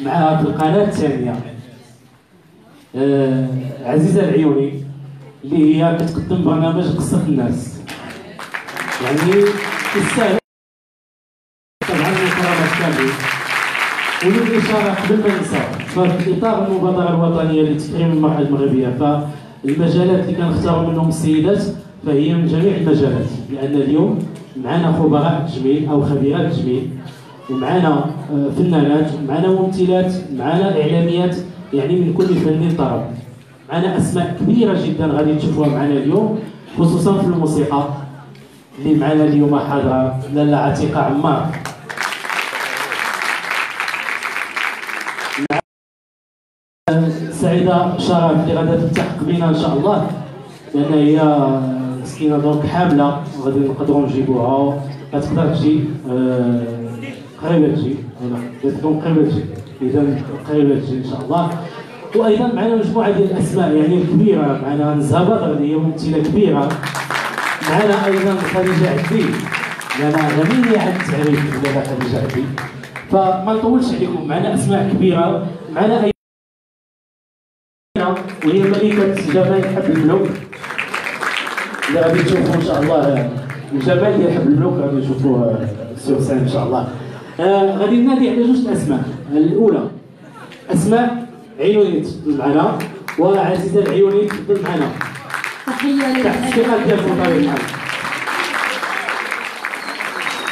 معها في القناة الثانية. آه عزيزة العيوني اللي هي كتقدم برنامج قصة الناس. يعني تستاهل. طبعا المكرمات كاملين وللإشارة قبل ما ننسى ففي إطار المبادرة الوطنية لتكريم المرأة المغربية. فالمجالات اللي كنختاروا منهم السيدات فهي من جميع المجالات. لأن اليوم معنا خبراء تجميل أو خبيرات تجميل ومعنا فنانات معنا ممثلات معنا إعلاميات يعني من كل فن طرب. معنا أسماء كبيرة جدا غادي تشوفوها معنا اليوم خصوصا في الموسيقى اللي معنا اليوم حاضرة لاله عتيقة عمار. سعيدة شرف اللي غادا تلتحق بنا إن شاء الله لأن هي مسكينة دونك حامله وغادي نقدروا نجيبوها. غتقدر تجي آه، قريبة تجي. تجي اذا قريبه تجي ان شاء الله وأيضا معنا مجموعه ديال الاسماء يعني كبيره معنا نزهه بدر اللي هي ممثله كبيره معنا أيضا خديجه عبدي لأن غنيه عن التعريف ديال خديجه عبدي فما نطولش عليكم معنا اسماء كبيره معنا وهي ملكة جمال حب الملوك اللي غادي تشوفوا ان شاء الله الجمال ديال حب الملوك غادي تشوفوه سور سان إن شاء الله. آه غادي ننادي على جوج الاسماء الأولى أسماء عيوني تفضل معنا وعزيزة العيوني تفضل معنا. تحية تحت السؤال ديالكم بطبيعه الحال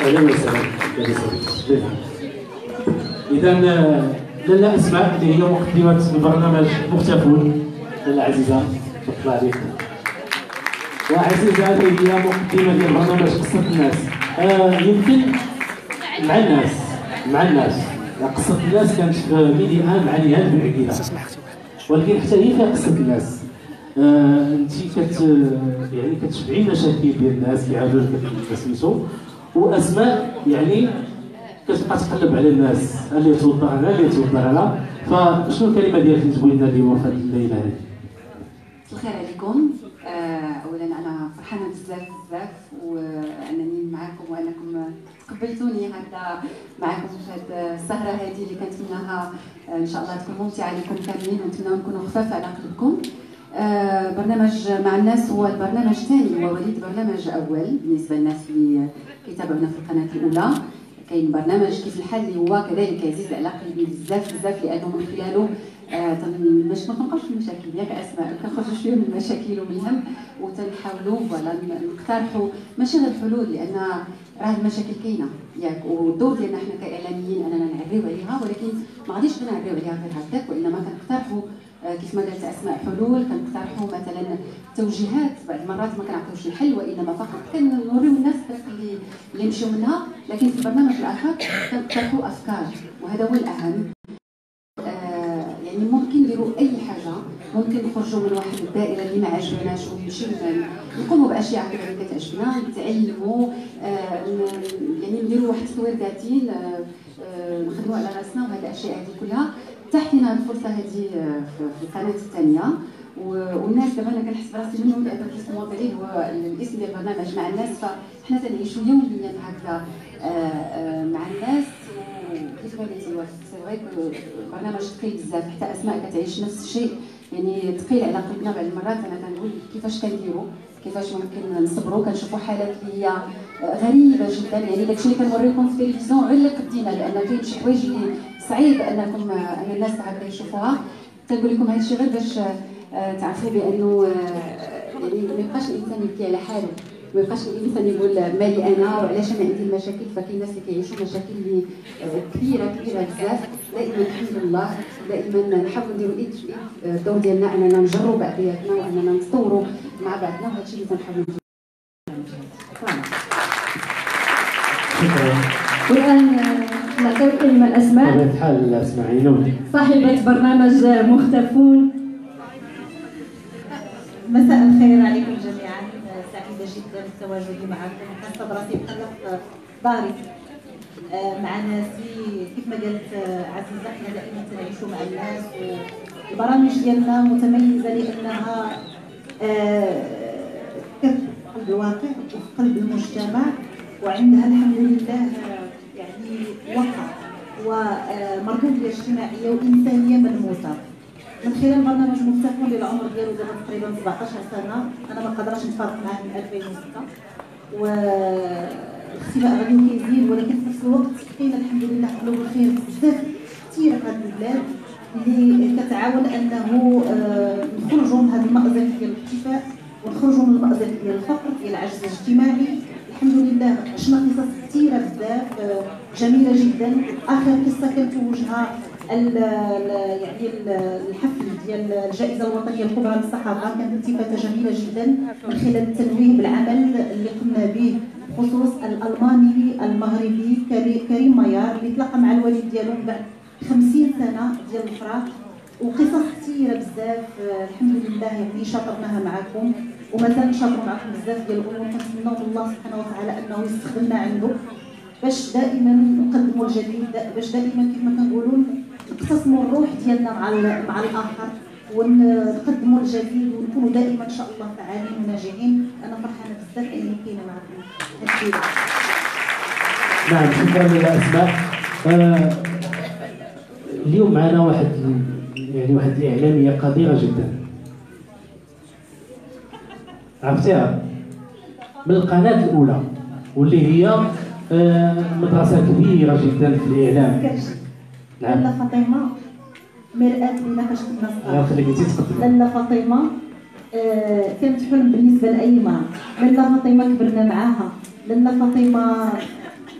أهلا وسهلا. اذا لاله اسماء اللي هي مقدمة البرنامج مختفون. لاله عزيزة تفضل عليك. وعزيزة اللي هي مقدمة ديال برنامج قصة الناس. آه يمكن مع الناس مع الناس. قصة الناس كانت ميدي آن مع نهاد بن عقيله ولكن حتى هي فيها قصة الناس. آه انت كت يعني كتشبعي مشاكل ديال الناس اللي لك سميتو وأسماء يعني كتبقى تقلب على الناس. اللي توضر أنا؟ اللي توضر أنا. فشنو الكلمة ديالك اللي تقولي لنا اليوم في هذه الليلة هذه؟ الخير عليكم. آه، اولا أنا فرحانة بزاف بزاف وأنني معكم وأنكم تقبلتوني هكذا معكم في هذه السهرة هذه اللي كنتمناها آه، إن شاء الله تكون ممتعة لكم كاملين ونتمنى نكونوا خفاف على قلبكم آه، برنامج مع الناس هو البرنامج الثاني هو وليد برنامج أول بالنسبة للناس اللي كيتابعونا في القناة الأولى. كاين برنامج كيف الحال اللي هو كذلك على قلبي بزاف بزاف لأنه من خلاله آه باش ما تنبقاوش في المشاكل ياك أسماء كنخرجوا شوية من المشاكل ومن وتنحاولوا فوالا نقترحوا ماشي غير الحلول لأن راه المشاكل كاينة. ياك والدور ديالنا حنا كإعلاميين أننا نعريو عليها ولكن ما غاديش نعريو عليها غير هكاك وإنما كنقترحوا كيف ما قالت أسماء حلول كنقترحوا مثلا توجيهات بعض المرات ما كنعطيوش الحل وإنما فقط كنوريو الناس الطريق اللي اللي يمشيو منها لكن في البرنامج الآخر كنقترحوا أفكار وهذا هو الأهم. آه يعني ممكن نديروا أي حاجة ممكن نخرجوا من واحد الدائرة اللي ما عجبناش ونمشيو نقوموا بأشياء اللي كتعجبنا نتعلموا آه يعني نديروا واحد التصوير ذاتي آه آه نخدموا على رأسنا وهذه الأشياء هذه كلها. تحتنا الفرصة هذه آه، في القناه الثانية. والناس دابا أنا كنحس براسي منهم لأن كيسموا عليه هو الاسم ديال البرنامج مع الناس. فحنا تنعيشوا يوميا هكذا آه، آه، مع الناس. وكيف قلتي سي فغي البرنامج ثقيل بزاف حتى أسماء كتعيش نفس الشيء. يعني ثقيل على قلبنا بعض المرات. أنا كنقول كيفاش كنديروا كيفاش ممكن نصبروا كنشوفوا حالات اللي هي غريبه جدا يعني داكشي اللي كنوريكم في التلفزيون غير اللي قدينا لأن كاين شي حوايج اللي صعيب أنكم أن الناس هكذا يشوفوها. كنقول لكم هذا الشيء غير باش آه، تعرفي بأنه آه، يعني ما يبقاش الإنسان يبكي على حاله. ما يبقاش الإنسان يقول مالي أنا وعلاش أنا عندي المشاكل؟ فكاين ناس اللي كيعيشوا مشاكل اللي آه، كبيرة كبيرة بزاف. دائما الحمد لله دائما نحاولوا نديروا الدور ديالنا أننا نجروا بعضياتنا وأننا نتطوروا مع بعضنا وهذا الشيء اللي تنحاولوا والان نعطيو لاسماء بطبيعه الحال صاحبة برنامج مختفون. مساء الخير عليكم جميعا. سعيدة جدا بتواجدي معكم. حاسه براسي بقلق آه، مع ناسي كيف ما قالت عزيزة إحنا دائما تنعيشوا مع الناس. والبرامج ديالنا متميزة لأنها آه، في قلب الواقع وفي قلب المجتمع. وعندها الحمد لله يعني وقع ومردوديه اجتماعيه وإنسانية ملموسة. من خلال برنامج مكتفون اللي العمر ديالو دابا تقريبا 17 سنة أنا ما قدرش نفرق معاه من 2006 والاختباء غادي كيزيد ولكن في نفس الوقت كاين الحمد لله قلوب الخير بزاف كثيره في هذه البلاد اللي كتعاون أنه آه، نخرجوا من هذا المأزق ديال الاختفاء ونخرجوا من المأزق ديال الفقر ديال العجز الاجتماعي. الحمد لله عشنا قصص كثيرة بزاف آه، جميلة جدا. آخر قصة كنتوجها ال- ال- يعني ال- الحفل ديال الجائزة الوطنية الكبرى للصحافة. كانت التفاتة جميلة جدا من خلال التنويه بالعمل اللي قمنا به بخصوص الألماني المغربي كري- كريم ميار اللي تلاقى مع الوالد ديالو من بعد 50 سنة ديال الفراق وقصص كثيرة بزاف آه، الحمد لله يعني شاطرناها معكم ومازال نشاطروا معكم بزاف ديال الأمور. كنتمنوا من الله سبحانه وتعالى أنه يستخدمنا عنده باش دائما نقدموا الجديد باش دائما كما كنقولوا نقتسموا الروح ديالنا مع مع الآخر ونقدموا الجديد ونكونوا دائما إن شاء الله فعالين وناجحين. أنا فرحانة بزاف أني كاينة معكم. نعم شكرا للاسماء آه اليوم معنا واحد يعني واحد الاعلاميه قديرة جدا. عرفتيها من القناة الأولى واللي هي آه مدرسة كبيرة جدا في الإعلام. نعم. لاله فاطمة مرآة لينا فاش كنا صغار لاله فاطمة آه، كانت حلم بالنسبة لاي امراه لاله فاطمة كبرنا معاها. لاله فاطمة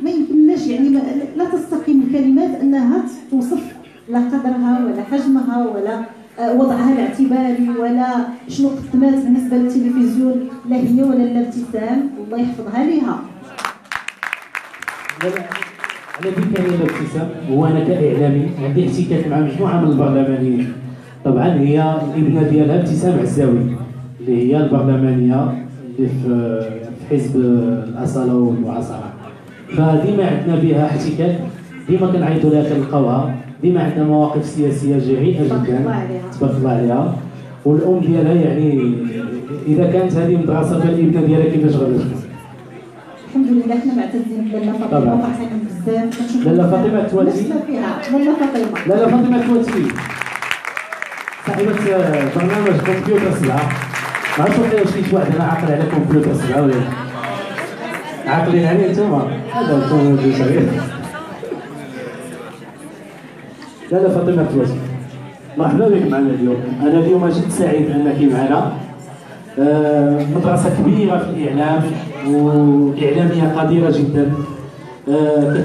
ما يمكنناش يعني ما لا تستقيم الكلمات أنها توصف لا قدرها ولا حجمها ولا وضعها الاعتباري ولا شنو قدمات بالنسبة للتلفزيون لا هي ولا لا ابتسام. الله يحفظها ليها. على ذكر الابتسام وأنا كإعلامي عندي احتكاك مع مجموعة من البرلمانيين. طبعا هي الابنة ديالها ابتسام عزاوي اللي هي البرلمانية اللي في حزب الأصالة والمعاصرة. فديما عندنا بها احتكاك. ديما كنعيطوا لها كنلقاوها ديما عندنا مواقف سياسية جريئه جدا. تبارك الله عليها. والأم ديالها يعني إذا كانت هذه مدرسه فالابنه ديالها كيفاش غادي الحمد لله إحنا معتزين بلاله فاطمة. وفرحانين بزاف. لاله فاطمة فيها. لاله فاطمة. لا لا فاطمة كوتي صاحبة برنامج كمبيوتر سبعة. ما عرفتش واحد شي واحد أنا عاقل على كمبيوتر سبعة ولا عاقلين عليه انتوما هذا هو الكمبيوتر. لا لا فاطمة كوتي مرحبا بك معنا اليوم. أنا اليوم جد سعيد أنك معنا. آه، مدرسة كبيرة في الإعلام وإعلامية قديرة جدا. آه،